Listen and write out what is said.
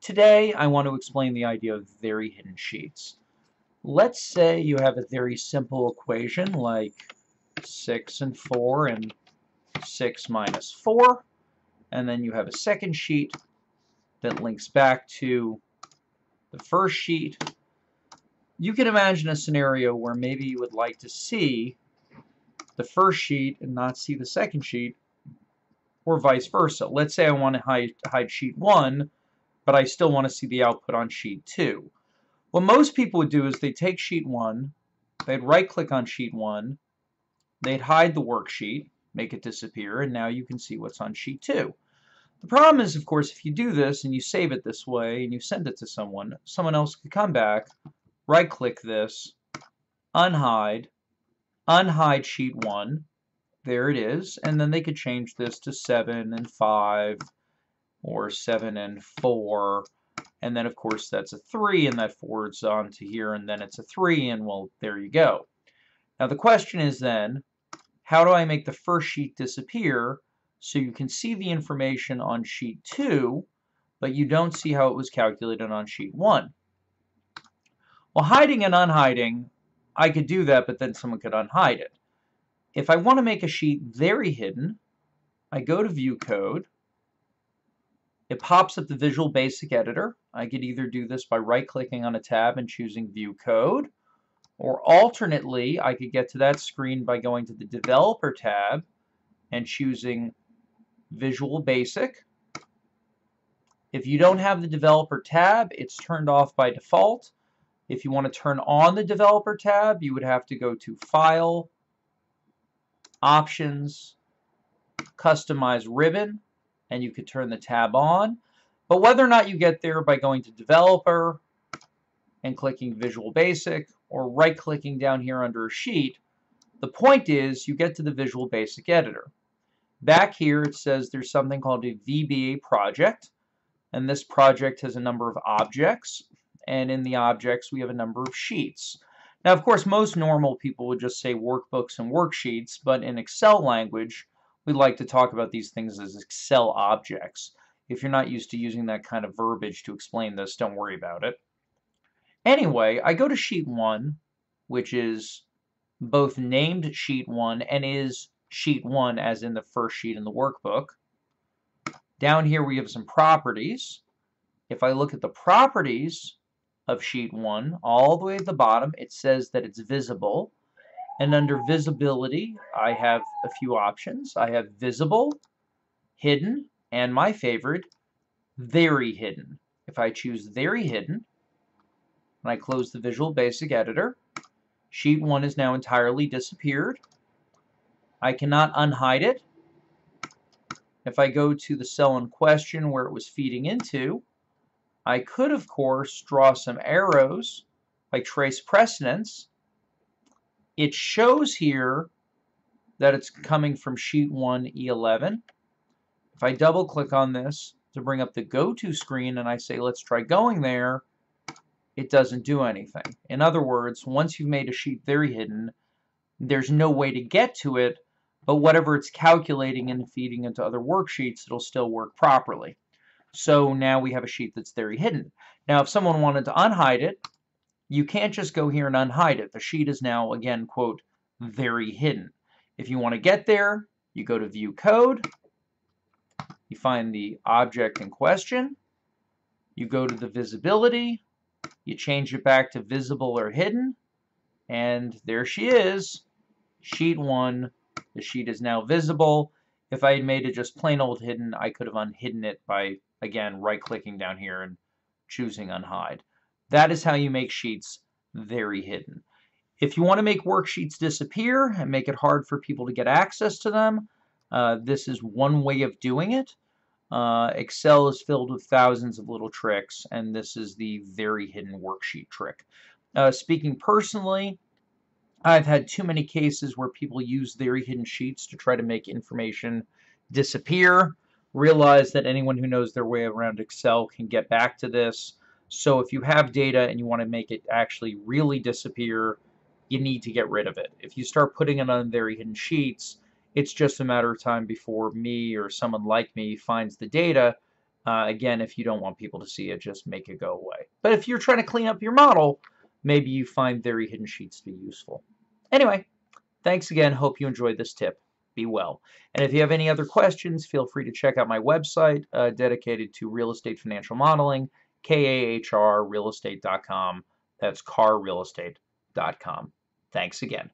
Today, I want to explain the idea of very hidden sheets. Let's say you have a very simple equation like 6 and 4 and 6 minus 4, and then you have a second sheet that links back to the first sheet. You can imagine a scenario where maybe you would like to see the first sheet and not see the second sheet, or vice versa. Let's say I want to hide, hide sheet 1, but I still want to see the output on sheet 2. What most people would do is they take sheet 1, they'd right-click on sheet 1, they'd hide the worksheet, make it disappear, and now you can see what's on sheet 2. The problem is, of course, if you do this and you save it this way and you send it to someone, someone else could come back, right-click this, unhide, unhide sheet 1, there it is, and then they could change this to 7 and 5 or 7 and 4 and then of course that's a 3 and that forwards on to here and then it's a 3 and well there you go. Now the question is then how do I make the first sheet disappear so you can see the information on sheet 2 but you don't see how it was calculated on sheet 1. Well hiding and unhiding I could do that but then someone could unhide it. If I want to make a sheet very hidden I go to view code it pops up the Visual Basic Editor. I could either do this by right-clicking on a tab and choosing View Code, or alternately, I could get to that screen by going to the Developer tab and choosing Visual Basic. If you don't have the Developer tab, it's turned off by default. If you want to turn on the Developer tab, you would have to go to File, Options, Customize Ribbon, and you could turn the tab on. But whether or not you get there by going to Developer and clicking Visual Basic or right-clicking down here under a sheet, the point is you get to the Visual Basic Editor. Back here it says there's something called a VBA project and this project has a number of objects and in the objects we have a number of sheets. Now of course most normal people would just say workbooks and worksheets but in Excel language we like to talk about these things as Excel objects. If you're not used to using that kind of verbiage to explain this, don't worry about it. Anyway, I go to sheet 1, which is both named sheet 1 and is sheet 1 as in the first sheet in the workbook. Down here we have some properties. If I look at the properties of sheet 1, all the way at the bottom, it says that it's visible. And under visibility, I have a few options. I have visible, hidden, and my favorite, very hidden. If I choose very hidden, and I close the Visual Basic Editor, sheet 1 is now entirely disappeared. I cannot unhide it. If I go to the cell in question where it was feeding into, I could, of course, draw some arrows like trace precedents it shows here that it's coming from sheet 1 E11. If I double click on this to bring up the go to screen and I say let's try going there, it doesn't do anything. In other words, once you've made a sheet very hidden, there's no way to get to it, but whatever it's calculating and feeding into other worksheets, it'll still work properly. So now we have a sheet that's very hidden. Now if someone wanted to unhide it, you can't just go here and unhide it. The sheet is now, again, quote, very hidden. If you want to get there, you go to View Code, you find the object in question, you go to the visibility, you change it back to visible or hidden, and there she is, sheet 1. The sheet is now visible. If I had made it just plain old hidden, I could have unhidden it by, again, right-clicking down here and choosing unhide. That is how you make sheets very hidden. If you want to make worksheets disappear and make it hard for people to get access to them, uh, this is one way of doing it. Uh, Excel is filled with thousands of little tricks, and this is the very hidden worksheet trick. Uh, speaking personally, I've had too many cases where people use very hidden sheets to try to make information disappear. Realize that anyone who knows their way around Excel can get back to this. So if you have data and you want to make it actually really disappear, you need to get rid of it. If you start putting it on very hidden sheets, it's just a matter of time before me or someone like me finds the data, Uh, again, if you don't want people to see it, just make it go away. But if you're trying to clean up your model, maybe you find Very Hidden Sheets to be useful. Anyway, thanks again. Hope you enjoyed this tip. Be well. And if you have any other questions, feel free to check out my website uh, dedicated to real estate financial modeling, kahrrealestate.com. That's carrealestate.com. Thanks again.